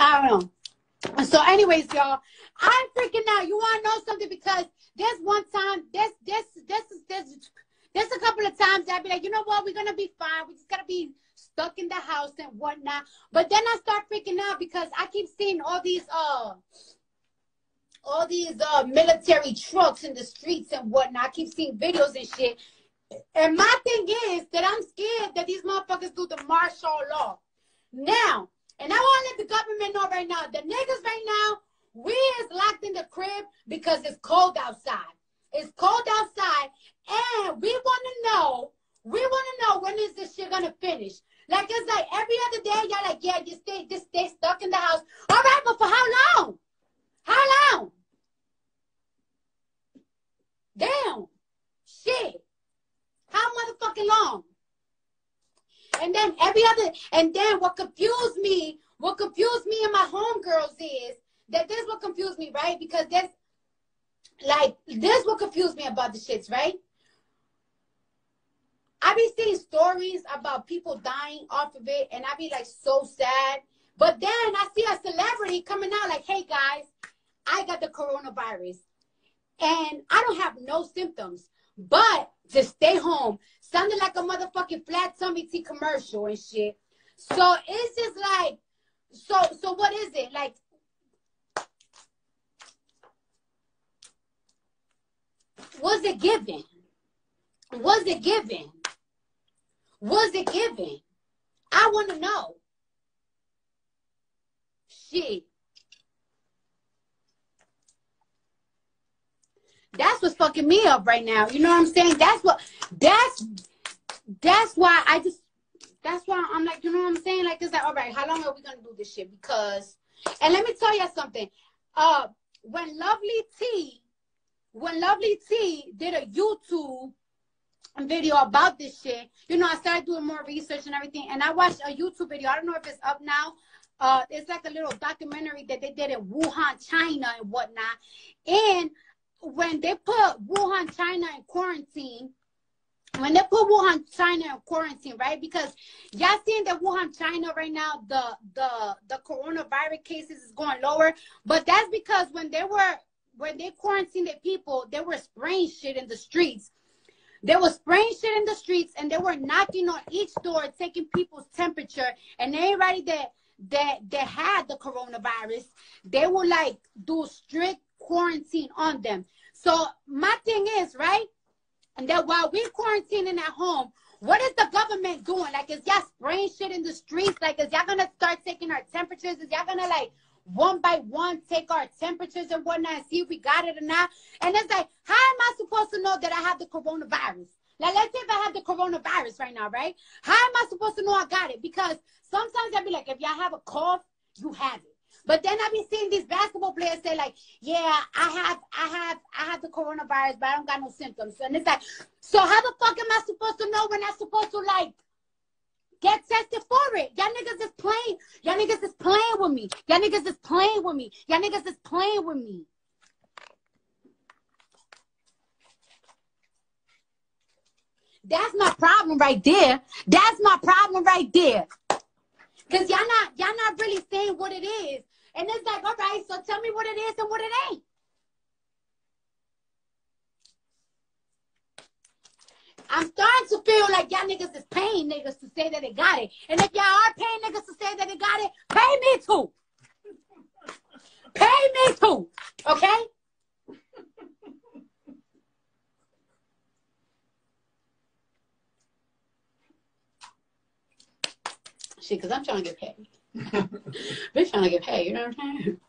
I don't know. So, anyways, y'all, I'm freaking out. You want to know something? Because there's one time, there's, this there's, this. there's a couple of times I'd be like, you know what? We're gonna be fine. We just gotta be stuck in the house and whatnot. But then I start freaking out because I keep seeing all these, uh, all these uh military trucks in the streets and whatnot. I keep seeing videos and shit. And my thing is that I'm scared that these motherfuckers do the martial law. Now, and I want to let the government know right now, the niggas right now, we is locked in the crib because it's cold outside. It's cold outside, and we want to know, we want to know when is this shit gonna finish. Like it's like every other day, y'all like, yeah, just stay, just stay stuck in the house. All right, but for how long? How long? Damn. Shit. How motherfucking long? And then every other, and then what confused me, what confused me and my homegirls is that this what confused me, right? Because this, like, this what confused me about the shits, right? I be seeing stories about people dying off of it, and I be like so sad. But then I see a celebrity coming out like, "Hey guys, I got the coronavirus, and I don't have no symptoms, but just stay home." Sounding like a motherfucking flat tummy tea commercial and shit. So it's just like, so so what is it like? Was it given? Was it given? Was it given? I want to know. Shit. That's what's fucking me up right now. You know what I'm saying? That's what that's that's why I just that's why I'm like, you know what I'm saying? Like it's like, all right, how long are we gonna do this shit? Because and let me tell you something. Uh when Lovely T when Lovely T did a YouTube video about this shit, you know, I started doing more research and everything, and I watched a YouTube video. I don't know if it's up now. Uh, it's like a little documentary that they did in Wuhan, China, and whatnot. And when they put Wuhan, China in quarantine, when they put Wuhan, China in quarantine, right? Because y'all seeing that Wuhan, China right now, the the the coronavirus cases is going lower, but that's because when they were when they quarantined the people, they were spraying shit in the streets. They were spraying shit in the streets, and they were knocking on each door, taking people's temperature, and everybody that that that had the coronavirus, they would like do strict quarantine on them. So my thing is, right? And that while we're quarantining at home, what is the government doing? Like, is y'all spraying shit in the streets? Like, is y'all gonna start taking our temperatures? Is y'all gonna like one by one take our temperatures and whatnot and see if we got it or not? And it's like, how am I supposed to know that I have the coronavirus? Like, let's say if I have the coronavirus right now, right? How am I supposed to know I got it? Because sometimes I'd be like, if y'all have a cough, you have it. But then I've been seeing these basketball players say like, "Yeah, I have, I have, I have the coronavirus, but I don't got no symptoms." And it's like, so how the fuck am I supposed to know when I'm supposed to like get tested for it? Y'all niggas is playing. Y'all niggas is playing with me. Y'all niggas is playing with me. Y'all niggas is playing with me. That's my problem right there. That's my problem right there. Cause y'all not y'all not really saying what it is. And it's like, all right, so tell me what it is and what it ain't. I'm starting to feel like y'all niggas is paying niggas to say that they got it. And if y'all are paying niggas to say that they got it, pay me too. Pay me too. Okay? Shit, because I'm trying to get paid. Bitch trying to get paid, you know what I'm saying?